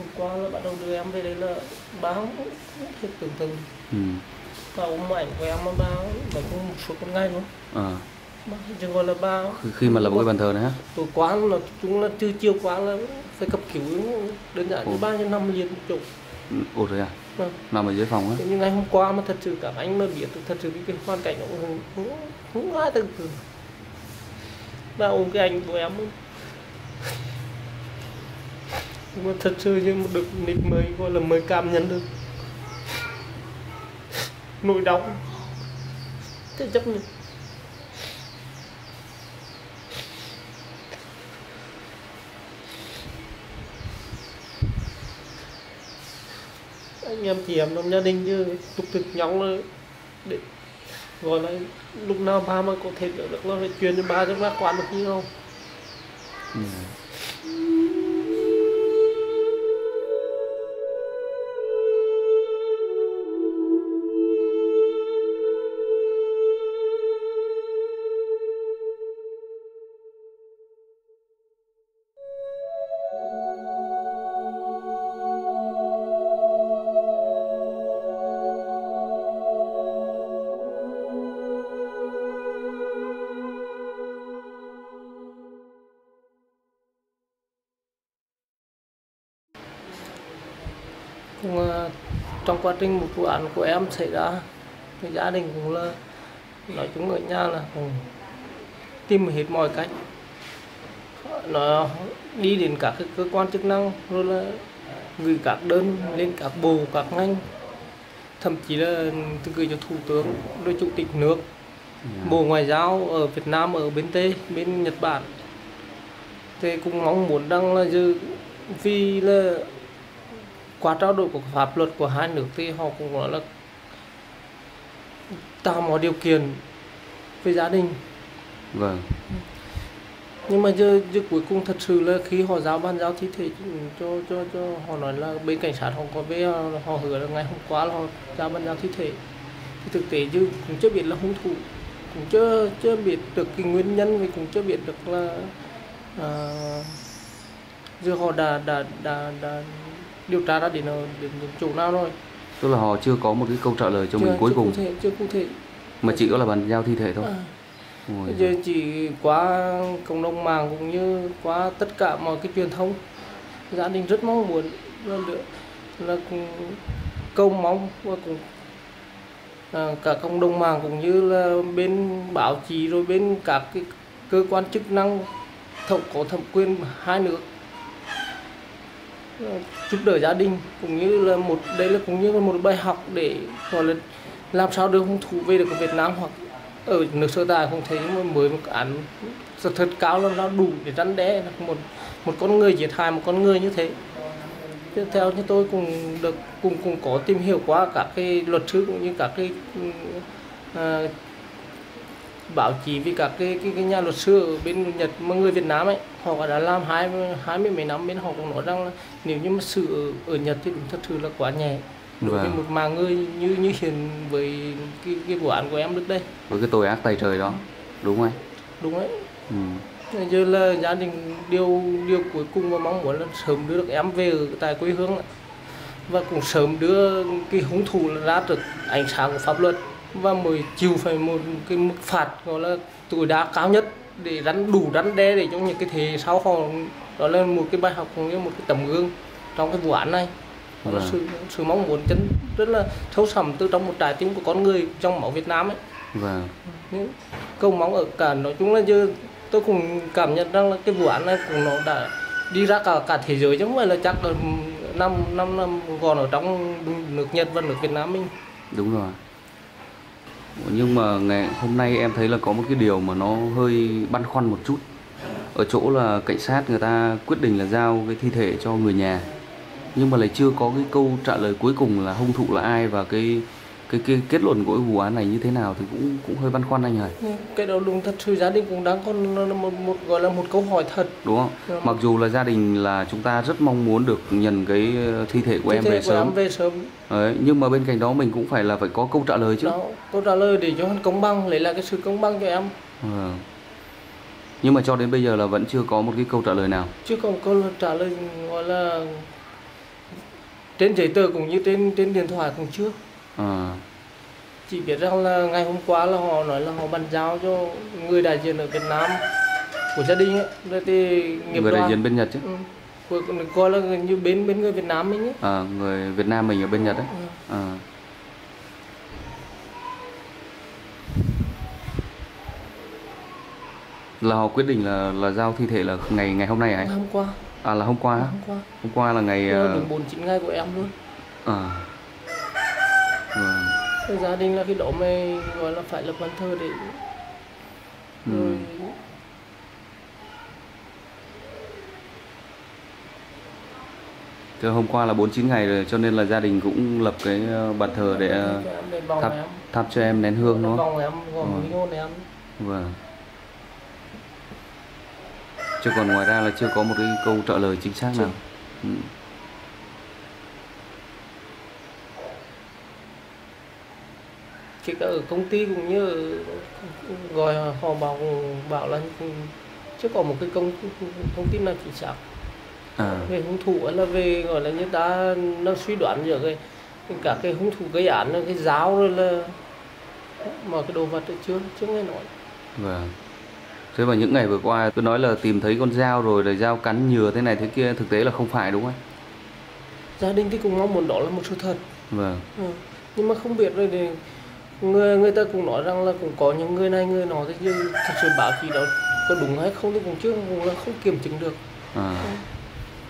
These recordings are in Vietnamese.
hôm qua là bắt đầu đưa em về đây là báo hết tưởng tượng. Ừ. Và ôm ảnh của em mà báo mà cũng một số con ngày nữa ờ mà gọi là báo khi- khi mà lập cái bàn thờ này á tối qua là chúng là từ chiều qua là phải cấp cứu đơn giản như bao nhiêu năm liền một chỗ. Ừ, ủa rồi à? Vâng. nằm ở dưới phòng á? Nhưng ngày hôm qua mà thật sự các anh mà biết thật sự cái, cái hoàn cảnh nó cũng không, không ai tưởng tượng. Và ôm cái anh của em nhưng mà thật sự như một được nick mới, gọi là mới cảm nhận được. Nỗi đau. Thế chấp nhận. Anh em chị em trong gia đình chứ tục thực nhóm là để gọi là lúc nào ba mà có thể được được phải truyền cho ba cho bác quán được như không ừ. Cũng à, trong quá trình một vụ án của em xảy ra thì gia đình cũng là nói chung ở nhà là cũng tìm hết mọi cách. Nó đi đến các cái cơ quan chức năng rồi là gửi các đơn lên các bộ các ngành. Thậm chí là gửi cho thủ tướng rồi chủ tịch nước. Bộ ngoại giao ở Việt Nam ở bên Tây bên Nhật Bản. Thì cũng mong muốn rằng là dư vì là qua trao đổi của pháp luật của hai nước thì họ cũng nói là tạo mọi điều kiện với gia đình. Vâng. Nhưng mà giờ, giờ cuối cùng thật sự là khi họ giao ban giao thi thể cho cho cho họ nói là bên cảnh sát họ có về họ hứa là ngày hôm qua là họ giao ban giao thi thể. Thì thực tế chứ cũng chưa biết là hung thủ cũng chưa chưa biết được cái nguyên nhân và cũng chưa biết được là à, giờ họ đã đã đã, đã điều tra ra đến ở- đến, chỗ nào rồi? Tức là họ chưa có một cái câu trả lời cho mình Chưa- cuối chưa cùng. cụ thể, chưa cụ thể. Mà chỉ có là bàn giao thi thể thôi. À. Ôi giờ chỉ qua cộng đồng mạng cũng như qua tất cả mọi cái truyền thông. Gia đình rất mong muốn là, được- là cũng cầu mong và cũng à, cả cộng đồng mạng cũng như là bên báo chí rồi bên các cái cơ quan chức năng thẩm có thẩm quyền hai nước giúp đỡ gia đình cũng như là một đây là cũng như là một bài học để gọi là làm sao đưa hung thủ về được Việt Nam hoặc ở nước sở tại không thấy mà mới một án thật, thật cao làm sao đủ để răn đe một một con người giết hại một con người như thế. Tiếp theo như tôi cũng được cùng cùng có tìm hiểu qua các cái luật sư cũng như các cái ừ, à, báo chí vì các cái, cái, cái nhà luật sư ở bên Nhật mà người Việt Nam ấy họ đã làm hai hai mươi mấy năm bên họ cũng nói rằng là nếu như mà sự ở, Nhật thì đúng thật sự là quá nhẹ. Đối với Vâng. một mạng người như như hiện với cái, cái vụ án của em trước đây. Với cái tội ác tày trời đó. Đúng không đúng đấy. Ừ. giờ là gia đình điều điều cuối cùng và mong muốn là sớm đưa được em về tại quê hương và cũng sớm đưa cái hung thủ ra được ánh sáng của pháp luật và mới chịu phải một cái mức phạt gọi là tối đa cao nhất để rắn đủ rắn đe để cho những cái thế sau họ đó là một cái bài học cũng như một cái tấm gương trong cái vụ án này. Vâng. sự sự mong muốn chân rất là sâu sầm từ trong một trái tim của con người trong máu Việt Nam ấy. Vâng. Những cầu mong ở cả nói chung là như tôi cũng cảm nhận rằng là cái vụ án này cũng nó đã đi ra cả cả thế giới chứ không phải là chắc là năm năm năm còn ở trong nước Nhật và nước Việt Nam mình. Đúng rồi nhưng mà ngày, hôm nay em thấy là có một cái điều mà nó hơi băn khoăn một chút. Ở chỗ là cảnh sát người ta quyết định là giao cái thi thể cho người nhà. Nhưng mà lại chưa có cái câu trả lời cuối cùng là hung thủ là ai và cái cái cái kết luận của vụ án này như thế nào thì cũng cũng hơi băn khoăn anh hời Nhưng cái đó đúng thật sự gia đình cũng đang còn một, một gọi là một câu hỏi thật. Đúng không? Vâng. mặc dù là gia đình là chúng ta rất mong muốn được nhận cái ờ, thi thể của em Thi thể về của sớm. em về sớm. Đấy, nhưng mà bên cạnh đó mình cũng phải là phải có câu trả lời chứ. Đó câu trả lời để cho hắn công bằng lấy lại cái sự công bằng cho em. Vâng. nhưng mà cho đến bây giờ là vẫn chưa có một cái câu trả lời nào. Chứ không câu trả lời gọi là trên giấy tờ cũng như trên trên điện thoại cũng chưa à, chỉ biết rằng là ngày hôm qua là họ nói là họ bàn giao cho người đại diện ở Việt Nam của gia đình ấy rồi thì nghiệp người đại đoàn diện bên Nhật chứ ừ. Của- coi là như bên bên người Việt Nam mình ấy à, người Việt Nam mình ở bên Nhật đấy Ừ. à. là họ quyết định là là giao thi thể là ngày ngày hôm nay anh? hôm qua à là hôm qua hôm qua hôm qua là ngày ờ, đúng bốn chín ngày của em luôn à. Vâng. Rồi gia đình là cái đó mày gọi là phải lập bàn thờ để Ừ. rồi Thế hôm qua là 49 ngày rồi cho nên là gia đình cũng lập cái ờ, bàn thờ để ờ, thắp thắp cho em nén hương đúng không? Ừ. hôn em Vâng. Chứ còn ngoài ra là chưa có một cái câu trả lời chính xác nào. Ừ. cả ở công ty cũng như gọi họ bảo bảo là chưa có một cái công thông tin nào chính xác À, về hung thủ là về gọi là như ta nó suy đoán giữa cái cả cái hung thủ gây án cái giáo rồi là mà cái đồ vật chưa chưa nghe nói vâng. Thế mà những ngày vừa qua tôi nói là tìm thấy con dao rồi là dao cắn nhừa thế này thế kia thực tế là không phải đúng không gia đình thì cũng mong muốn đó là một sự thật Vâng. Ừ. nhưng mà không biết rồi thì người người ta cũng nói rằng là cũng có những người này người nọ thế nhưng thật sự báo chí đó có đúng hay không thì cũng chưa cũng là không kiểm chứng được À.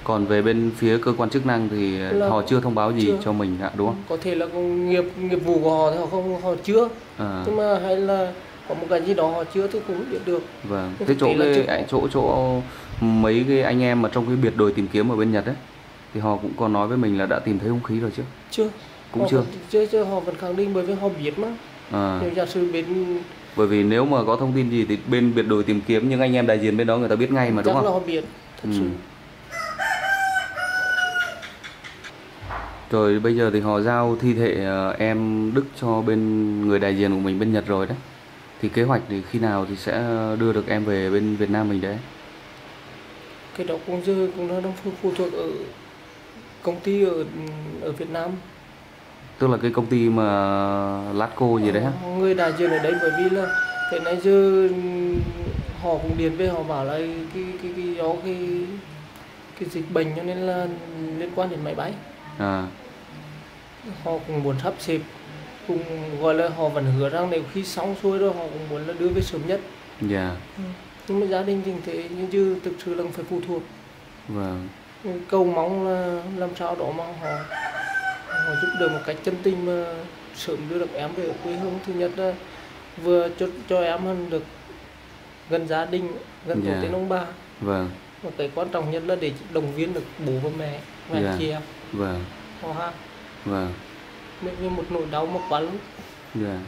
Còn về bên phía cơ quan chức năng thì Là- họ chưa thông báo gì chưa. cho mình ạ đúng không? có thể là nghiệp nghiệp vụ của họ thì họ không họ chưa À. nhưng mà hay là có một cái gì đó họ chưa thì cũng không biết được Vâng. Thế chỗ cái có. chỗ chỗ mấy cái anh em mà trong cái biệt đội tìm kiếm ở bên Nhật ấy thì họ cũng có nói với mình là đã tìm thấy hung khí rồi chứ? chưa Cũng họ chưa. chưa họ vẫn khẳng định bởi vì họ biết mà À. nếu giả sử bên Bởi vì nếu mà có thông tin gì thì bên biệt đội tìm kiếm những anh em đại diện bên đó người ta biết ngay mà đúng chắc là không? họ biết thật Ừ. sự Rồi bây giờ thì họ giao thi thể ờ, em Đức cho bên người đại diện của mình bên Nhật rồi đấy. Thì kế hoạch thì khi nào thì sẽ đưa được em về bên Việt Nam mình đấy? cái đó cũng giờ cũng nó đang phụ, phụ thuộc ở công ty ở ở Việt Nam Tức là cái công ty mà Latco gì đấy hả? Ờ, người đại diện ở đấy bởi vì là cái này giờ họ cũng điện về họ bảo là cái cái cái do cái cái dịch bệnh cho nên là liên quan đến máy bay. À, họ cũng muốn sắp xếp cũng gọi là họ vẫn hứa rằng nếu khi xong xuôi rồi họ cũng muốn là đưa về sớm nhất. Dạ, nhưng mà gia đình thì thế nhưng chứ thực sự là phải phụ thuộc. Vâng, cầu mong là làm sao đó mà họ họ giúp đỡ một cách chân tình mà sớm đưa được em về quê hương thứ nhất là vừa cho cho em hơn được gần gia đình gần tổ Dạ. tiên ông bà vâng, và cái quan trọng nhất là để động viên được bố và mẹ và anh Dạ. chị em vâng, họ ha vâng, bởi vì một nỗi đau mà quá lớn dạ.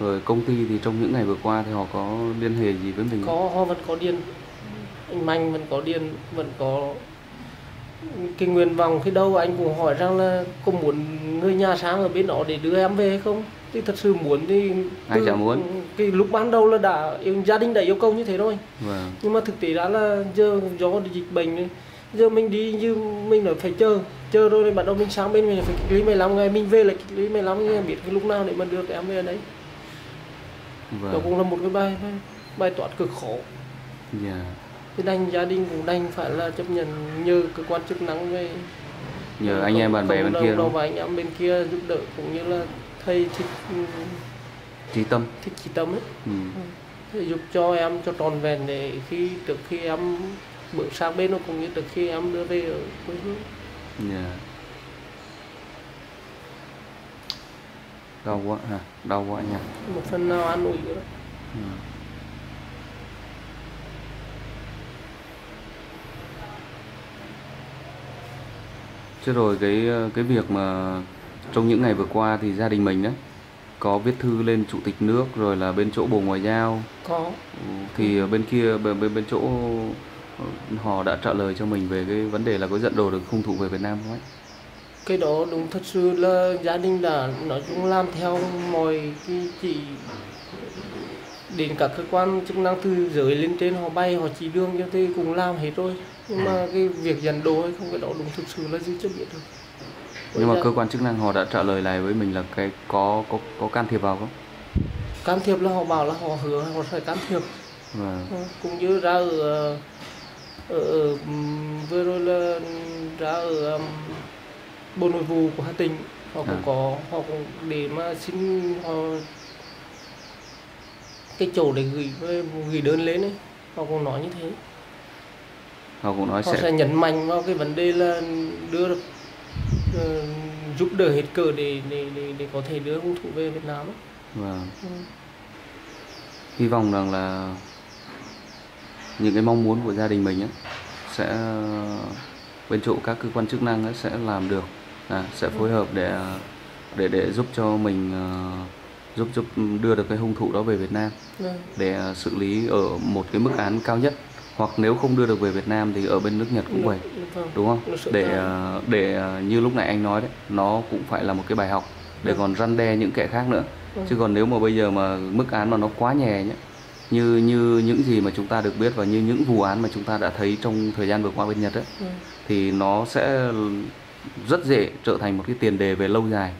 Rồi công ty thì trong những ngày vừa qua thì họ có liên hệ gì với mình? có họ vẫn có điền anh Mạnh vẫn có điền vẫn có cái nguyện vọng khi đâu anh cũng hỏi rằng là có muốn người nhà sang ở bên đó để đưa em về hay không? Thì thật sự muốn thì Ai chả muốn. cái lúc ban đầu là đã gia đình đã yêu cầu như thế rồi. Vâng, nhưng mà thực tế ra là giờ do dịch bệnh giờ mình đi như mình nói phải chờ chờ rồi thì bắt đầu mình sang bên mình phải cách ly 15 ngày mình về là cách ly 15 ngày biết cái lúc nào để mà đưa em về đấy đó vâng, cũng là một cái bài bài, bài toán cực khổ. Dạ. Thì đành gia đình cũng đành phải là chấp nhận nhờ cơ quan chức năng về Nhờ anh em bạn bè bên kia không? và anh em bên kia giúp đỡ cũng như là thầy thích Trí tâm. thích chỉ tâm ấy Ừ. để giúp cho em cho tròn vẹn để khi trước khi em bước sang bên nó cũng như trước khi em đưa về ở quê hương Dạ. Đau quá hả? Đau quá nha. một phần nào an ủi nữa Ừ. Chứ rồi cái cái việc mà trong những ngày vừa qua thì gia đình mình đấy có viết thư lên chủ tịch nước rồi là bên chỗ bộ ngoại giao có Ừ, thì ở bên kia bên bên, bên chỗ ờ, họ đã trả lời cho mình về cái vấn đề là có dẫn đồ được hung thủ về Việt Nam không ấy? cái đó đúng thật sự là gia đình đã nói chung làm theo mọi cái chỉ đến các cơ quan chức năng từ dưới lên trên họ bay họ chỉ đường cho tôi cùng làm hết rồi. Nhưng mà cái việc dẫn đồ hay không cái đó đúng thực sự là gì chưa biết được. Nhưng mà cơ quan chức năng họ đã trả lời lại với mình là cái có có có can thiệp vào không? Can thiệp là họ bảo là họ hứa họ sẽ can thiệp. Và Ừ, cũng như ra ở ở, vừa rồi là ra ở um, bộ nội vụ của Hà Tĩnh họ cũng À. có họ cũng để mà xin họ cái chỗ để gửi gửi đơn lên ấy họ cũng nói như thế họ cũng nói họ sẽ sẽ nhấn mạnh vào cái vấn đề là đưa được ờ, giúp đỡ hết cỡ để để để, để có thể đưa hung thủ về Việt Nam ấy. và Ừ. hy vọng rằng là những cái mong muốn của gia đình mình ấy, sẽ bên chỗ các cơ quan chức năng ấy, sẽ làm được à, sẽ phối hợp để để để giúp cho mình ờ, giúp giúp đưa được cái hung thủ đó về Việt Nam Vâng. để ờ, xử lý ở một cái mức án cao nhất hoặc nếu không đưa được về Việt Nam thì ở bên nước Nhật cũng vậy Vâng. đúng không để ờ, để ờ, như lúc nãy anh nói đấy nó cũng phải là một cái bài học để Vâng. còn răn đe những kẻ khác nữa Vâng. chứ còn nếu mà bây giờ mà mức án mà nó quá nhẹ nhé như như những gì mà chúng ta được biết và như những vụ án mà chúng ta đã thấy trong thời gian vừa qua bên Nhật ấy, thì nó sẽ rất dễ trở thành một cái tiền đề về lâu dài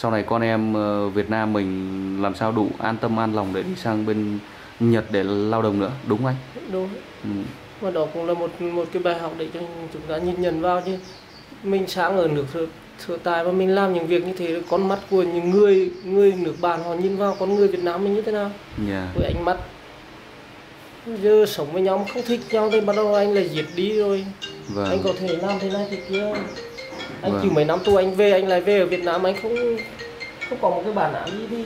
sau này con em ờ, Việt Nam mình làm sao đủ an tâm an lòng để đi sang bên Nhật để lao động nữa đúng không anh? Đúng ừ. và đó cũng là một một cái bài học để cho chúng ta nhìn nhận vào chứ. Mình sáng ở nước sở tại và mình làm những việc như thế con mắt của những người người nước bạn họ nhìn vào con người Việt Nam mình như thế nào? Yeah. với ánh mắt. Giờ sống với nhau không thích nhau thì bắt đầu anh lại giết đi rồi. Vâng. Anh có thể làm thế này thế kia anh Vâng. chịu mấy năm tù anh về anh lại về ở Việt Nam anh không không có một cái bản án gì đi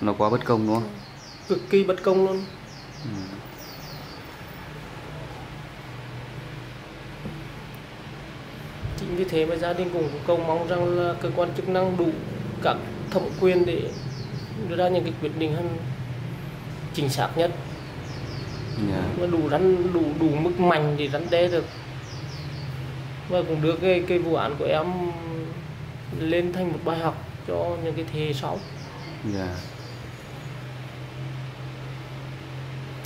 nó quá bất công đúng không cực kỳ bất công luôn ừ. chính vì thế mà gia đình cũng cầu mong rằng là cơ quan chức năng đủ các thẩm quyền để đưa ra những cái quyết định hơn chính xác nhất yeah. và đủ rắn đủ đủ mức mạnh để rắn đe được và cũng đưa cái cái vụ án của em lên thành một bài học cho những cái thế hệ sau Yeah.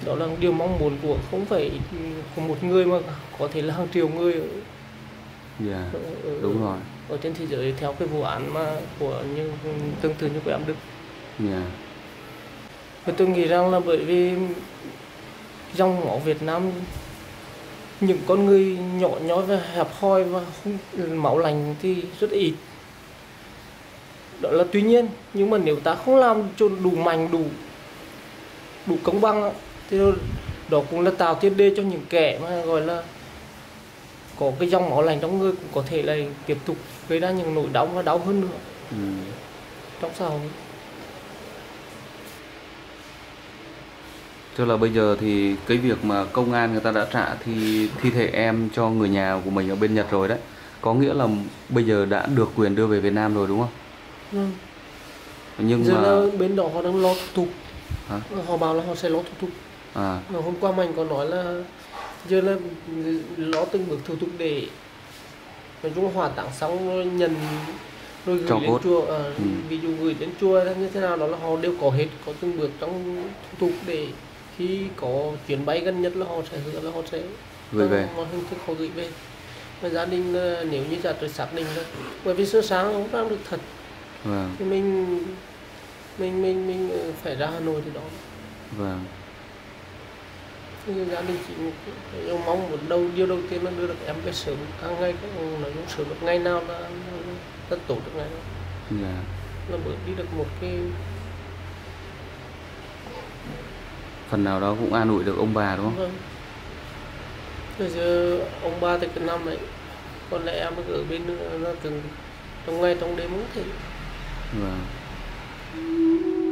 đó là điều mong muốn của không phải của một người mà có thể là hàng triệu người Yeah. ở, ở, đúng rồi ở trên thế giới theo cái vụ án mà của như tương tự như của em Đức yeah. và tôi nghĩ rằng là bởi vì dòng máu Việt Nam những con người nhỏ nhói và hẹp hòi và không máu lành thì rất ít. Đó là tuy nhiên nhưng mà nếu ta không làm cho đủ mạnh đủ đủ công bằng thì đó cũng là tạo tiền đề cho những kẻ mà gọi là có cái dòng máu lành trong người cũng có thể là tiếp tục gây ra những nỗi đau và đau hơn nữa. Ừ. trong xã hội Tức là bây giờ thì cái việc mà công an người ta đã trả thi thi thể em cho người nhà của mình ở bên Nhật rồi đấy có nghĩa là bây giờ đã được quyền đưa về Việt Nam rồi đúng không? ừ. Nhưng giờ mà là bên đó họ đang lo thủ tục Hả? họ bảo là họ sẽ lo thủ tục à Mà hôm qua mình có nói là giờ là lo từng bước thủ tục để nói chung hỏa táng xong rồi nhận rồi gửi Cho lên cốt. chùa ờ, Ừ. ví dụ gửi đến chùa như thế nào đó là họ đều có hết có từng bước trong thủ tục để khi có chuyến bay gần nhất là họ sẽ hứa là họ sẽ gửi về. một hình thức họ gửi về. Và gia đình ờ, nếu như giả trời xác định là bởi vì sơ sáng không làm được thật. Vâng. Thì mình mình mình mình ờ, phải ra Hà Nội thì đó. Vâng. Thì gia đình chị yêu mong một đầu điều đầu tiên là đưa được em về sớm càng ngày càng nói chung sớm được ngày nào là, rất tốt được ngày đó. Dạ. Là bớt đi được một cái phần nào đó cũng an ủi được ông bà đúng không? vâng. Bây giờ ông ba thì cái năm ấy. Còn lại em ở bên nữa nó từng trong ngày trong đêm không thể Vâng